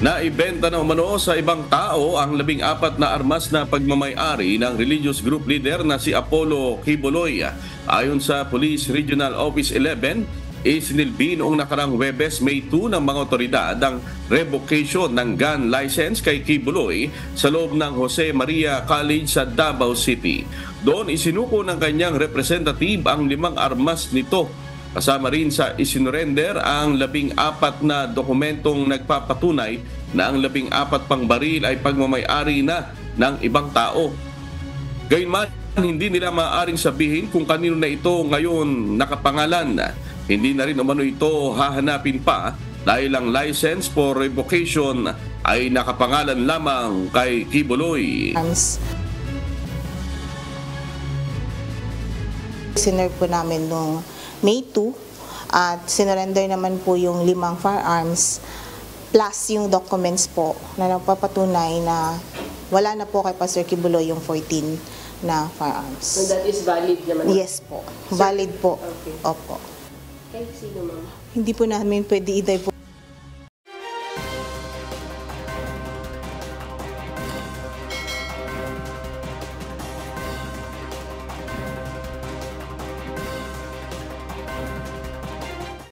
na ibenta na umano sa ibang tao ang labing apat na armas na pagmamayari ng religious group leader na si Apollo Kibuloy. Ayon sa Police Regional Office 11, isinilbi noong nakarang Webes May 2 ng mga otoridad ang revocation ng gun license kay Kibuloy sa loob ng Jose Maria College sa Davao City. Doon isinuko ng kanyang representative ang limang armas nito Kasama rin sa isinurrender ang labing apat na dokumentong nagpapatunay na ang labing apat pang baril ay pagmamayari na ng ibang tao. Gayunman, hindi nila maaaring sabihin kung kanino na ito ngayon nakapangalan. Hindi na rin umano ito hahanapin pa dahil ang license for revocation ay nakapangalan lamang kay Kibuloy. Sinerve po namin noong May 2 at sinurrender naman po yung limang firearms plus yung documents po na nagpapatunay na wala na po kay Pastor Kibuloy yung 14 na So firearms. that is valid naman? Yes po. Valid po. Okay. Opo. Kay sino ma'am? Hindi po namin pwede i-divulge